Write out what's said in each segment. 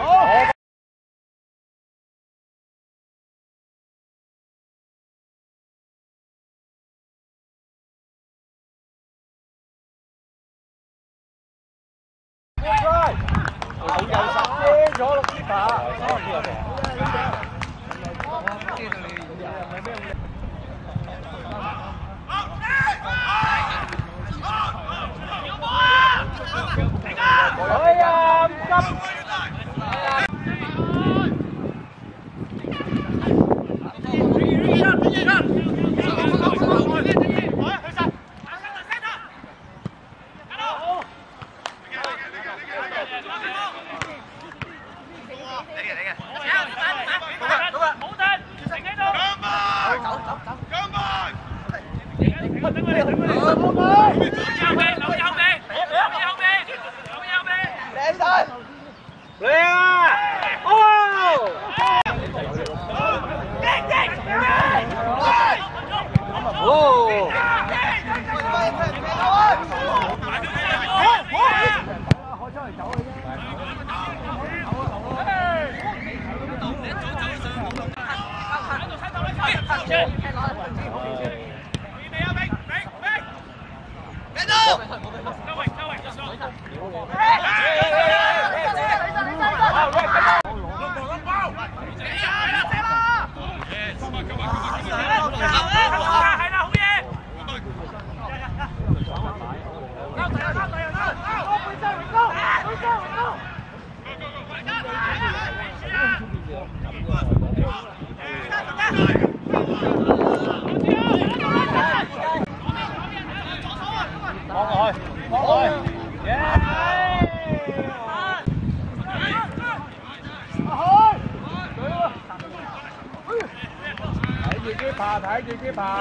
Oh! 好。好右手遮咗六 keeper。 Segura, segura, segura. Vamos, vamos. 爬，睇住啲爬，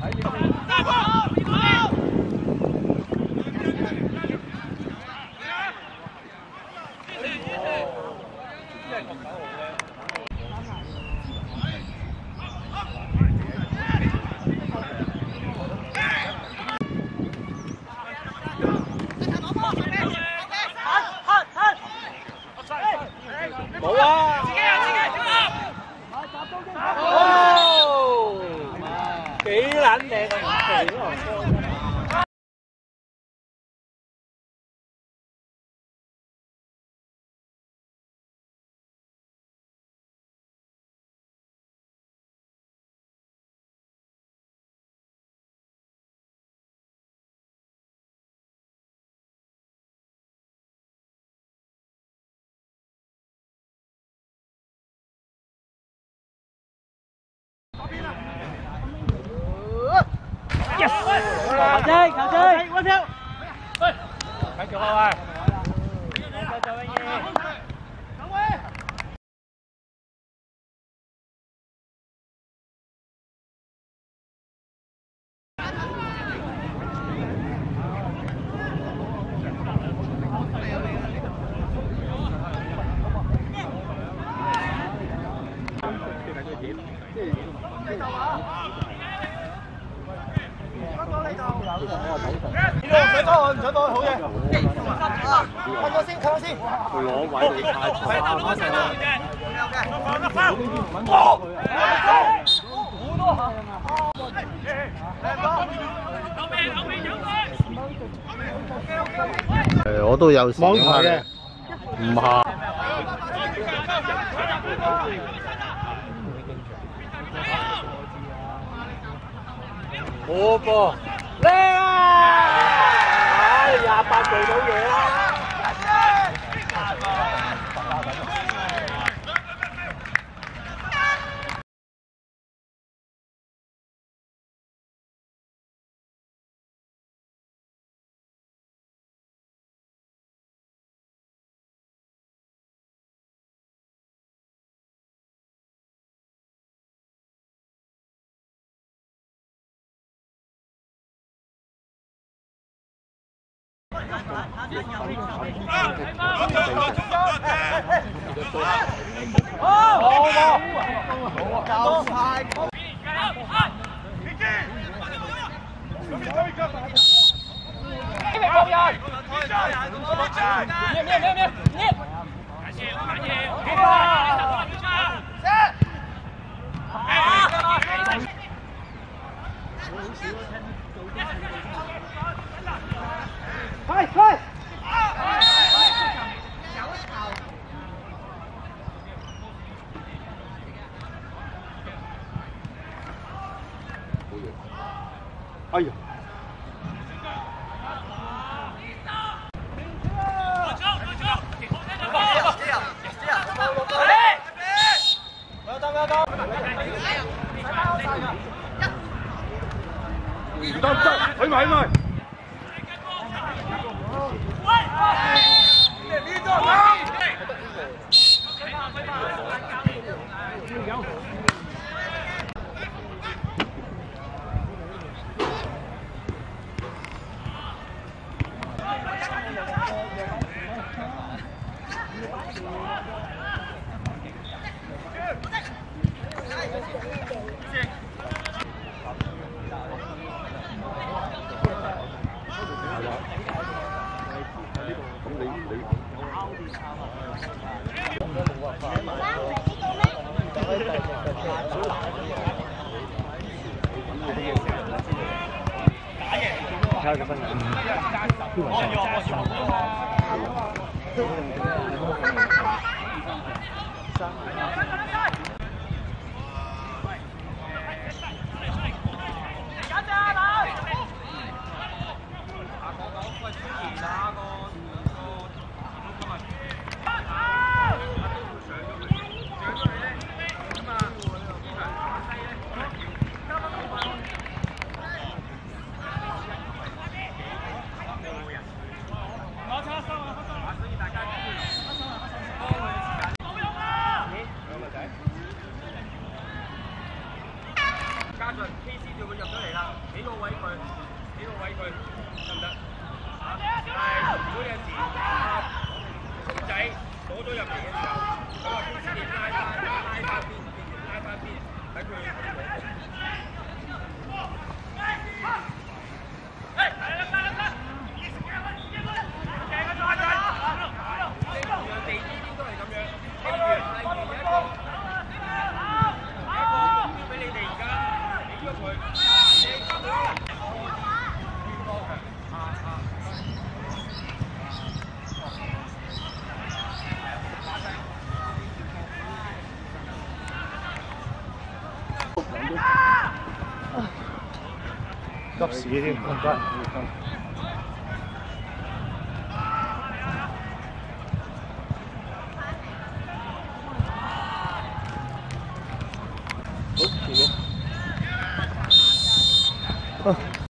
睇住啲。冇 bán thế còn yes. Cầu chơi cầu chơi. Quá thiếu mấy triệu bao ơi 唔使多，唔使多好嘢。瞓咗先，瞓咗先。佢攞位你太差，誒，我都有時網台嘅，唔係。好波，靚啊！唉，廿八做到嘢啦。Nhịp, nhịp, nhịp, nhịp, nhịp. Cả chiều, cả chiều. Đi vào. 哎呀。啊立正好好这样这样好好哎我要当我要当来帮我打一下所以，我哋呢个，我哋呢个，我哋呢个，我哋呢个，我哋呢个，我哋呢个。急屎添唔該